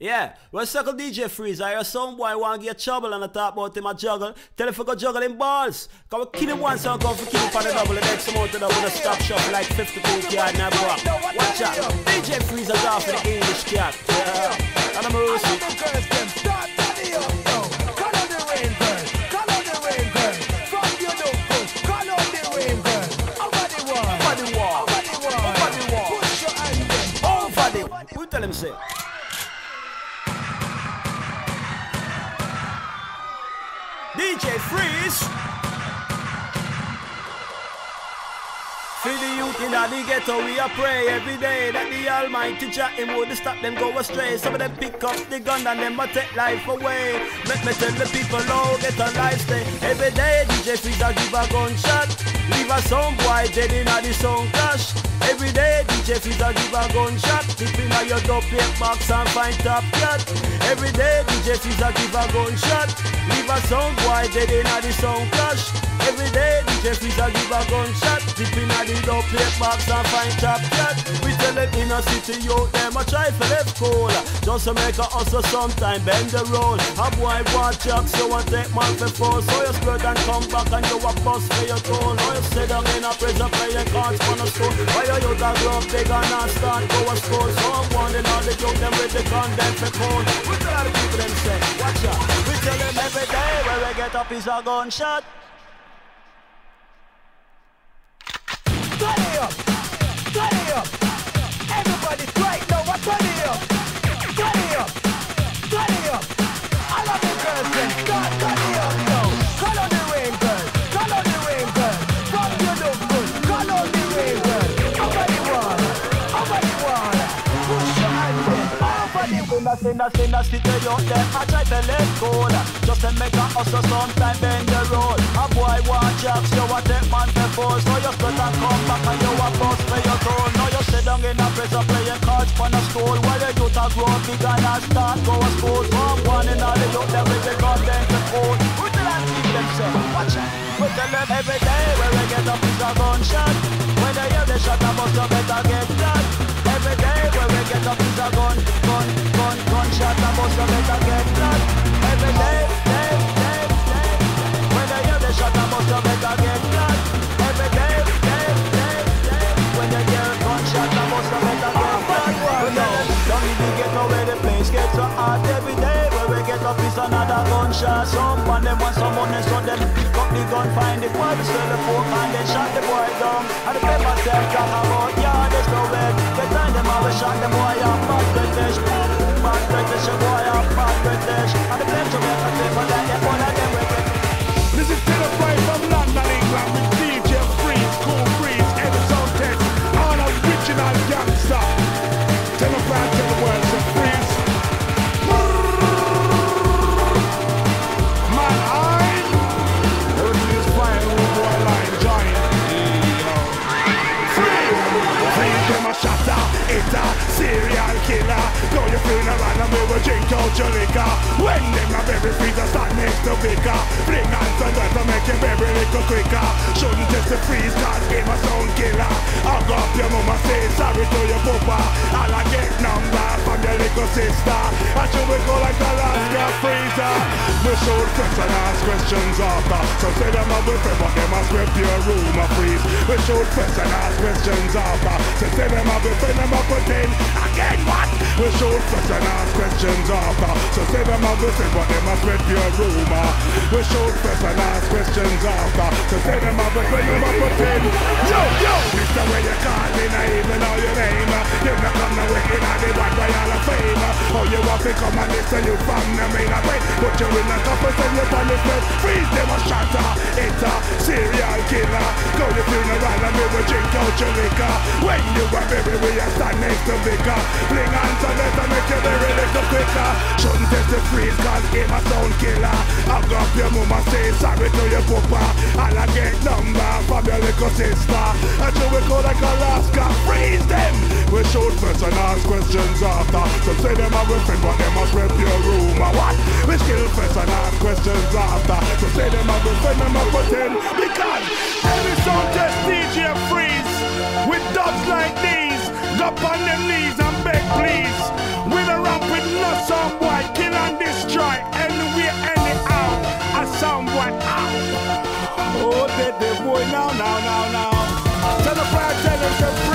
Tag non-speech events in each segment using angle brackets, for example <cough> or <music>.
Yeah, well, Circle DJ Freeze, I hear some boy want to get trouble and I talk about him a juggle. Tell him to go juggle balls. Cause we kill him once and go for kill him for the double. The next of double, the stop shop like 52 yard and a block. Watch out. DJ Freeze is off for the English cat. Yeah. And I'm a Who tell him say? Freeze. For the youth in the ghetto, we are pray every day that the Almighty Jah him would stop them go astray. Some of them pick up the gun and them a take life away. Let me tell the people, oh, get a life stay. Every day, DJ Freeze a give a gunshot. Leave a song boy dead in the sound clash. Every day, DJ Freeze a give a gunshot. Tip in your dub plate box and find top cat. Every day, DJ Freeze a give a gunshot. Leave a sound boy dead in the sound clash. Every day, DJ Freeze a give a gunshot. Tip in the dub plate box and find top cat. We tell them in a city, yo, them a try for left cool. Just to make a hustle sometime, bend the roll. A boy want jocks, so I take man for force. So you spread and come back and you a bust for your toll. Sit down in a prison playing cards. Why you you that and not start go a school? So I'm all the them with the gun, for cold. We tell the people them say, watch out We tell them every day where we get up is a gunshot. Turn it up, turn it up. Everybody's right the wall. In a sin, a sin, a city out there, I try to let go. Just to make a hustle sometime bend the road. A boy want jobs, you a take man for force. So you split and come back and you a bust for your toll. Now you sit down in a prison playing cards on a stool. While the youth a grow big and a start go a school. I'm one in all the youth them with the content to code. We tell them keep them say, watch out. We tell them every day where we get up is a gunshot. When they hear the shot, I must have better get shot. Every day where we get up is a gun, gun, gunshot. I must have better get shot. Every day, day, day, day. When they hear the shot, I must have better get shot. Every day, day, day, day. When they hear a gunshot, I must have better get shot. We know, down in the ghetto where the place gets so hot every day. Where we get up is another gunshot. Some man them want some money, so them pick up the gun, find the boy, sell the pork and then shot the boy down. And the paper them talk about yeah, there's no way. Get time them have a shot the boy up, bad British, British, a boy up. And the blame to make a that of them. This is Telephone from London, England with DJ Freeze, Cool drink out your liquor. When them a baby freeze, I start next to vicar. Bring hands and that to make your baby little quicker. Shouldn't test the freeze, cause game a sound killer. Hug up your mama, say sorry to your papa. All I get number from your little sister. I should we go like Alaska freezer. We should press and ask questions after. So say them a with but them a sweep your room a freeze. We should press and ask questions after. So say them a with them a in. Again what? We press and ask questions after. So say them a with but them a sweep your a. We press and ask questions after. So say them a with them a put in. Yo yo, Mister where you call me I even know your name. You not come no way in the one way all of fame. Oh you want to come and listen you from the main way. Put you in a couple send you punishment. Freeze them a shatter, a serial killer. Go to funeral and we will drink out your liquor. When you are baby we are stand next to vicar. Bring hands let them make you very little quicker. Shouldn't test the freeze cause him a sound killer. Hug up your mama say sorry to your papa. And I get number from your little sister. You will go like Alaska. Freeze them. We shoot first and ask questions after. So say them a friend but them must rep your room. or What? We skill first and ask questions after. So say them a friend them a pretend. Because every song just DJ freeze. With dubs like these. Up on them knees respect, please. With a rapid loss of boy, kill and destroy anywhere, anyhow. A sound white out. Oh, dead, boy, now, now, now, now. Tell the fire, tell him,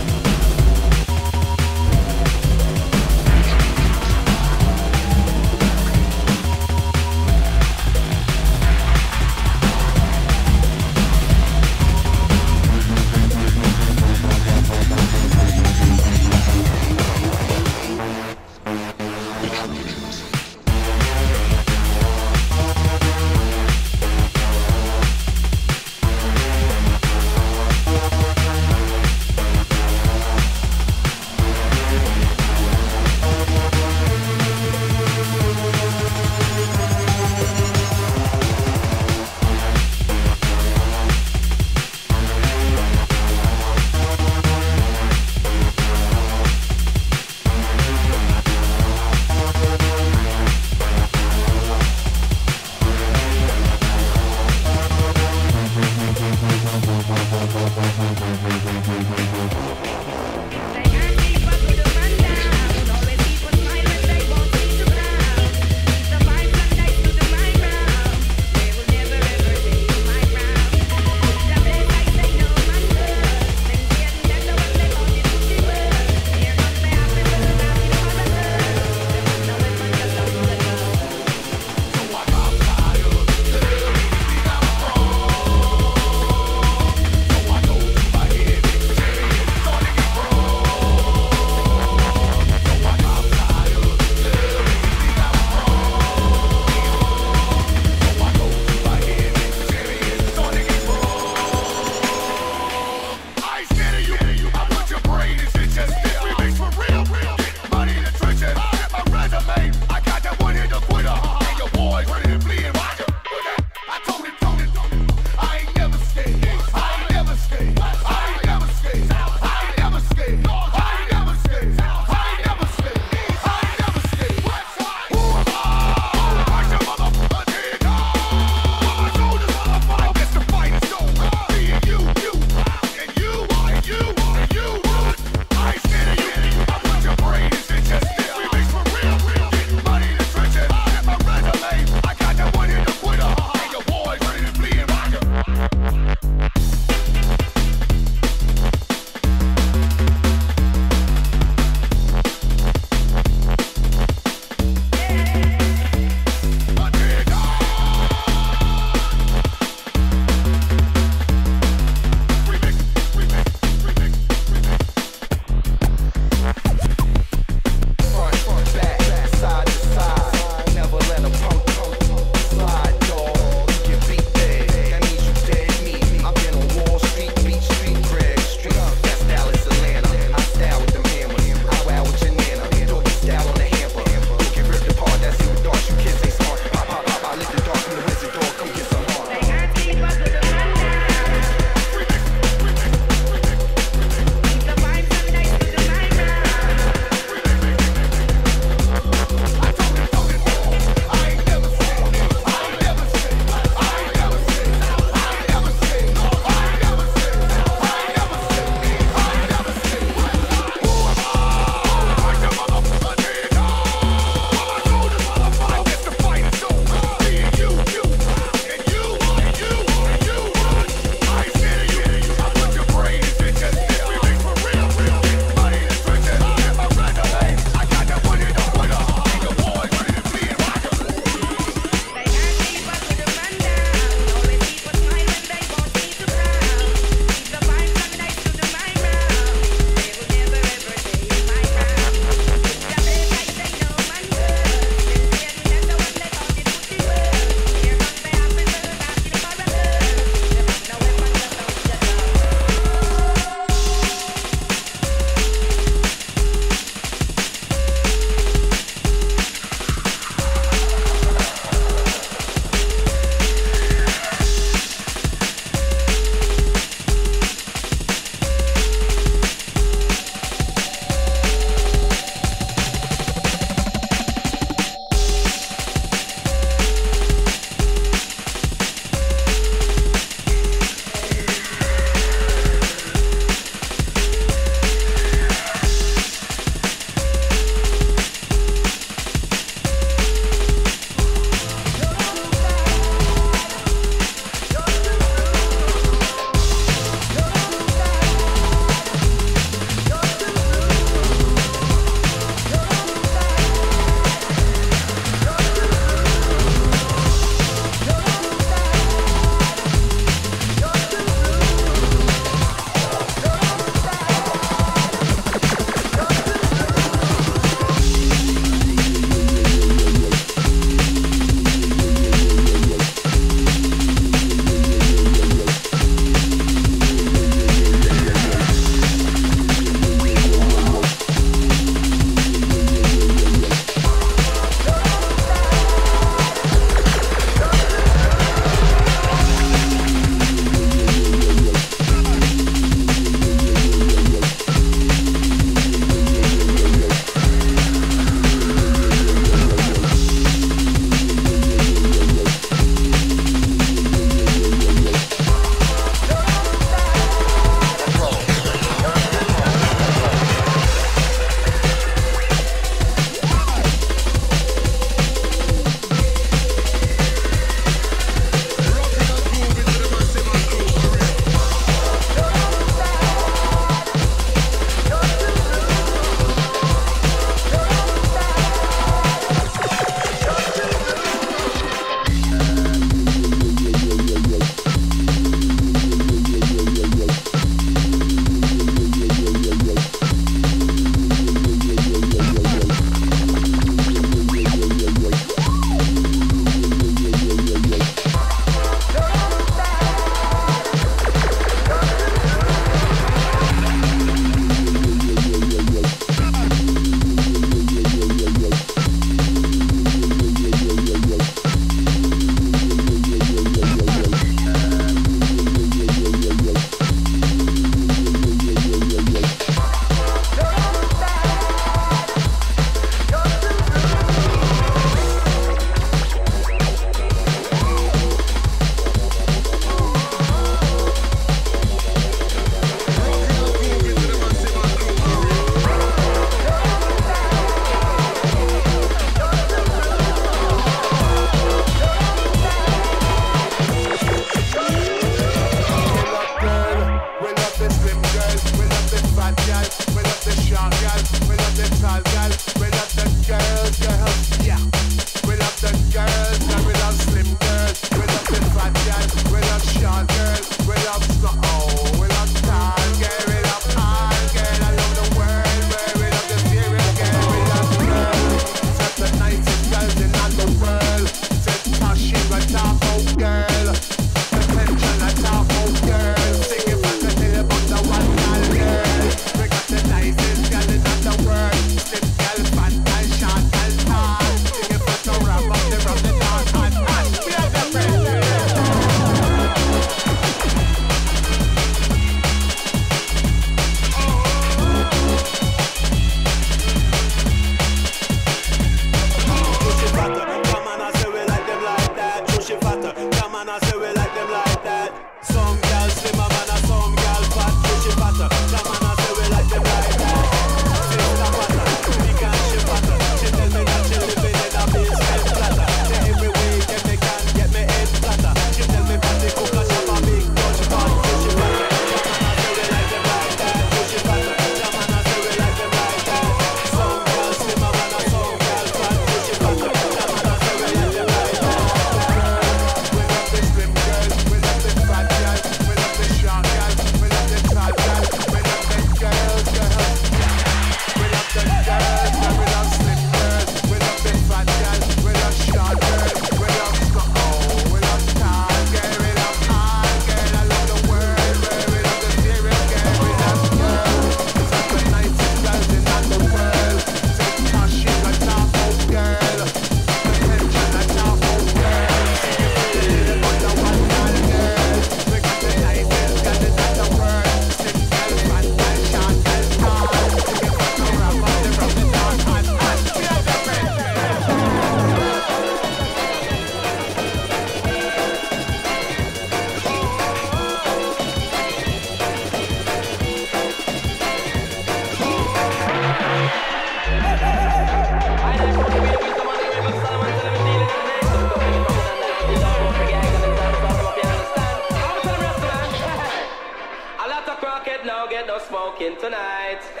no smoking tonight. <laughs>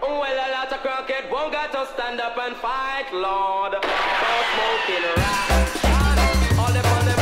well, a lot of crooked won't got to stand up and fight, Lord. No smoking right? All the